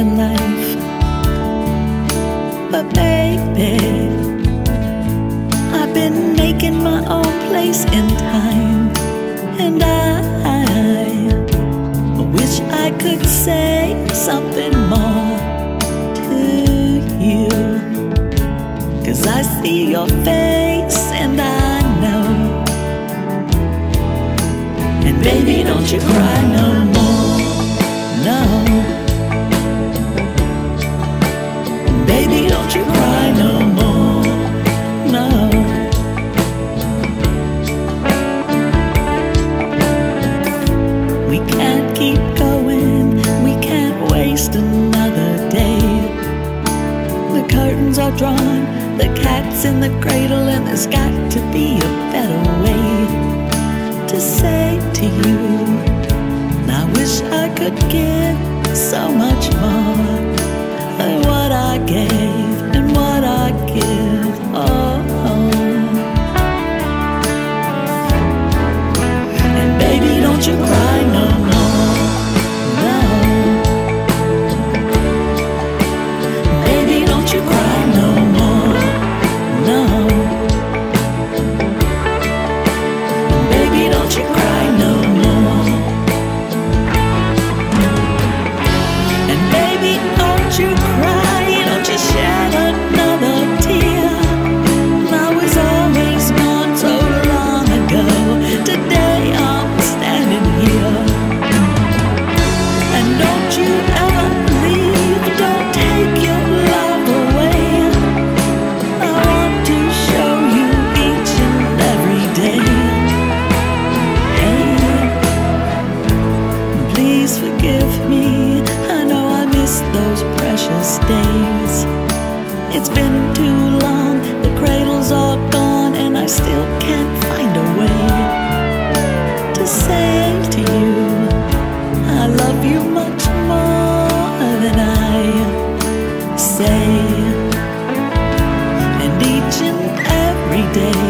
in life. But baby, I've been making my own place in time. And I, wish I could say something more to you. Cause I see your face and I know. And baby, don't you cry no more. Curtains are drawn, the cat's in the cradle, and there's got to be a better way to say to you. I wish I could give so much more than what I gave It's been too long, the cradle's all gone, and I still can't find a way to say to you, I love you much more than I say. And each and every day,